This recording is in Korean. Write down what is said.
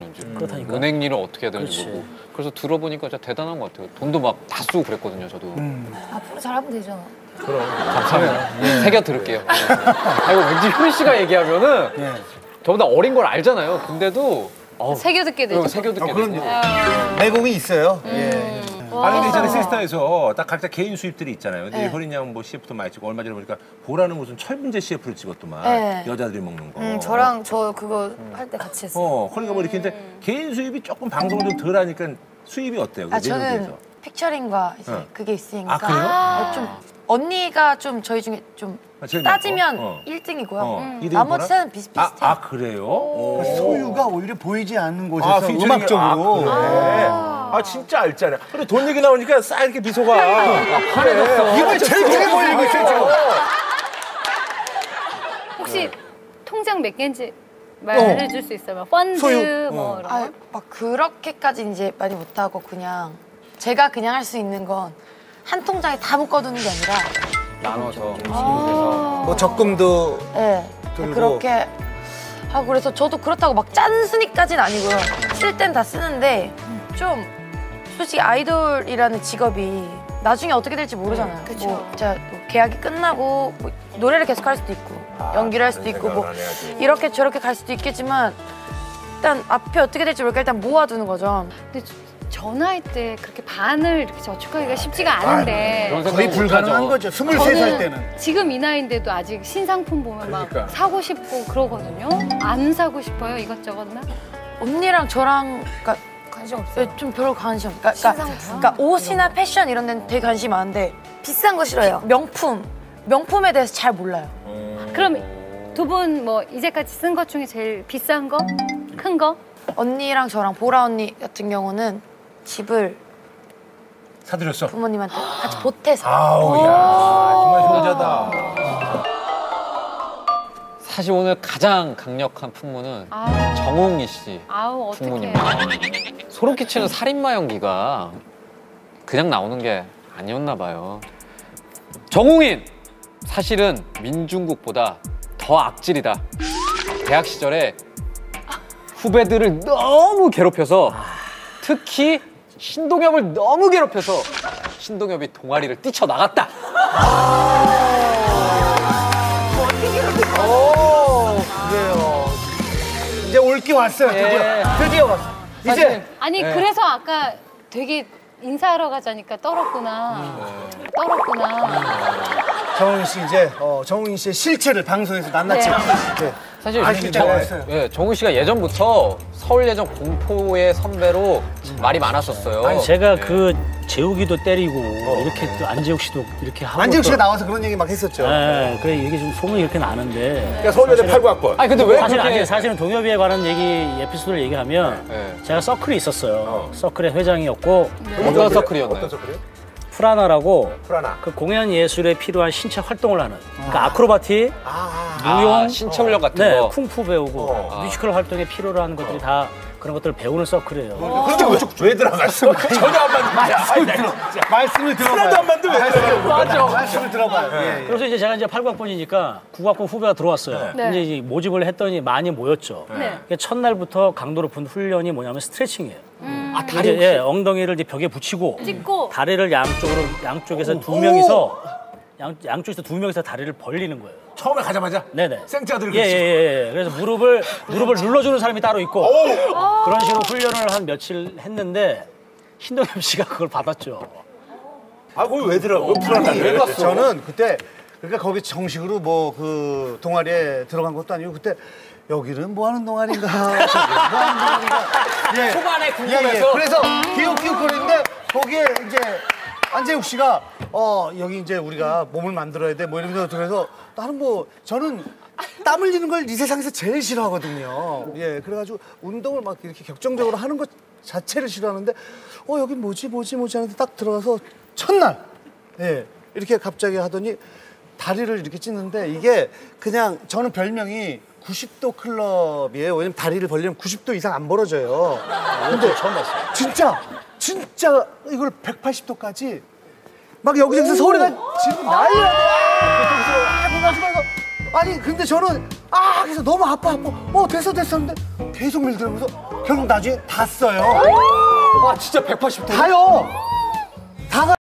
되는지 그렇다니까. 은행 일을 어떻게 해야 되는지 그렇지. 모르고 그래서 들어보니까 진짜 대단한 것 같아요. 돈도 막 다 쓰고 그랬거든요, 저도. 음. 앞으로 잘하면 되잖아. 감사합니다. 새겨 들을게요. 아이고 왠지 효린 씨가 얘기하면은 예. 저보다 어린 걸 알잖아요. 근데도 어, 새겨 듣게 되죠. 그럼 새겨 듣게 어, 그럼요. 되고. 내공이 있어요. 음. 예. 시스타에서 딱 각자 개인 수입들이 있잖아요. 근데 네. 효린 양은 뭐 CF도 많이 찍고 얼마 전에 보니까 보라는 무슨 철분제 CF를 찍었더만 네. 여자들이 먹는 거. 음, 저랑 저 그거 할때 같이 했어요. 어 그러니까 뭐 이렇게 근데 개인 수입이 조금 방송을 좀 덜하니까 수입이 어때요? 그아 저는 대해서. 픽처링과 이제 어. 그게 있으니까 아, 그래요? 아, 좀 언니가 좀 저희 중에 좀 아, 따지면? 어. 1등이고요. 어. 이름이 나머지? 세는 아, 비슷비슷해요. 아 그래요? 오. 소유가 오히려 보이지 않는 곳에서 아, 음악적으로. 아, 그래. 아, 진짜 알잖아요. 근데 돈 얘기 나오니까 싹 이렇게 미소가. 그래. 이번에 제일 크게 보이고 있어요, 지금. 혹시 통장 몇 개인지 말해줄 수 있어요? 막 펀드 소유. 뭐 어. 이런 아, 거? 막 그렇게까지 이제 많이 못하고 그냥 제가 그냥 할 수 있는 건 한 통장에 다 묶어두는 게 아니라 나눠서. 뭐 적금도 예 그리고- 그렇게 하고 그래서 저도 그렇다고 막 짠순이까지는 아니고요. 쓸 땐 다 쓰는데 좀 솔직히 아이돌이라는 직업이 나중에 어떻게 될지 모르잖아요. 그쵸. 뭐 제가 뭐 계약이 끝나고 뭐 노래를 계속 할 수도 있고 연기를 할 수도 있고 뭐 이렇게 저렇게 갈 수도 있겠지만 일단 앞에 어떻게 될지 모르니까 일단 모아두는 거죠. 근데 나이 때 그렇게 반을 이렇게 저축하기가 쉽지가 않은데 그런 거의 생각은 불가능한. 거죠. 23살 때는. 지금 이 나이인데도 아직 신상품 보면 막 그러니까. 사고 싶고 그러거든요. 안 사고 싶어요 이것저것 나? 언니랑 저랑 그러니까 관심 없어요. 예, 좀 별로 관심 없. 그러니까, 그러니까, 신상품. 그러니까 옷이나 패션 이런 데는 되게 관심 많은데 비싼 거 싫어요. 명품 명품에 대해서 잘 몰라요. 그럼 두 분 뭐 이제까지 쓴 것 중에 제일 비싼 거? 큰 거? 언니랑 저랑 보라 언니 같은 경우는 집을 사드렸어. 부모님한테 같이 보태서 아우, 야, 정말 효자다. 사실 오늘 가장 강력한 풍문은 아, 정홍희 씨 아우. 부모님. 소름 끼치는 살인마 연기가 그냥 나오는 게 아니었나 봐요. 정홍인 사실은 민중국보다 더 악질이다. 대학 시절에 후배들을 너무 괴롭혀서 특히 신동엽을 너무 괴롭혀서 신동엽이 동아리를 뛰쳐나갔다. 이제 올기 왔어요, 드디어. 예. 드디어 왔어. 이제 아니 네. 그래서 아까 되게 인사하러 가자니까 떨었구나. 떨었구나. 정훈 씨 이제 어, 정훈 씨의 실체를 방송에서 낱낱이. 네. 사실 아, 정, 진짜 멋있어요. 예, 정우 씨가 예전부터 서울 예전 공포의 선배로 말이 많았었어요. 네. 아니 제가 그 재욱이도 때리고 이렇게 또 안재욱 씨도 이렇게 하고 안재욱 씨가 또- 나와서 그런 얘기 막 했었죠. 예, 그래 이게 좀 소문이 이렇게 나는데 그러니까 서울여대 89학번. 아니 근데 왜 사실 그렇게 아니 사실은 동엽이에 관한 얘기 에피소드를 얘기하면 네. 제가 서클이 있었어요. 서클의 회장이었고 어떤 서클이었나요? 어떤 서클이요? 프라나라고 프라나. 그 공연 예술에 필요한 신체 활동을 하는 그러니까 acrobatic, 아, 무용, 신체 훈련 같은 네, 거. 쿵푸 배우고 어. 뮤지컬 활동에 필요로 하는 것들이 다 그런 것들을 배우는 서클이에요. 그런데 왜, 왜 들어갔어? 전혀 안 맞는데. 말씀을 들어봐요. 하나도 안 맞는데 왜 들어갔어? 맞아. 말씀을 들어봐요. 예, 예. 그래서 이제 제가 이제 8학번이니까 9학번 후배가 들어왔어요. 네. 이제 이 모집을 했더니 많이 모였죠. 네. 그러니까 첫날부터 강도 높은 훈련이 뭐냐면 스트레칭이에요. 아 이제, 다리 예, 엉덩이를 이제 벽에 붙이고 찍고 다리를 양쪽으로 양쪽에서 두 명이서 양, 양쪽에서 두 명이서 다리를 벌리는 거예요. 처음에 가자마자 네네. 생짜들 예, 예, 예, 예. 그래서 무릎을 무릎을 눌러주는 사람이 따로 있고 그런 식으로 훈련을 한 며칠 했는데 신동엽 씨가 그걸 받았죠. 아, 거기 왜 들어가? 왜 프라나를? 저는 그때 그러니까 거기 정식으로 뭐 그 동아리에 들어간 것도 아니고 그때 여기는 뭐 하는 동아리인가 저기는 뭐 하는 동아리인가 예. 초반에 예, 예. 궁금해서 그래서 기웃기웃 거리는데 거기에 이제 안재욱 씨가 어 여기 이제 우리가 몸을 만들어야 돼 뭐 이러면서 그래서 나는 뭐 저는 땀 흘리는 걸 이 세상에서 제일 싫어하거든요. 예, 그래가지고 운동을 막 이렇게 격정적으로 하는 것 자체를 싫어하는데 어 여기 뭐지 뭐지 뭐지 하는데 딱 들어가서 첫날 예 이렇게 갑자기 하더니 다리를 이렇게 찢는데 이게 그냥 저는 별명이 90도 클럽이에요. 왜냐면 다리를 벌리면 90도 이상 안 벌어져요. 근데 처음 봤어요. 진짜 진짜 이걸 180도까지 막 여기저기서 소리가 지금 나. 그래서 막 보면서 아니 근데 저는 아 그래서 너무 아파 아파. 어 됐어 됐어. 했는데 계속 밀더라고요 결국 나중에 다 써요. 아 진짜 180도. 다요. 다가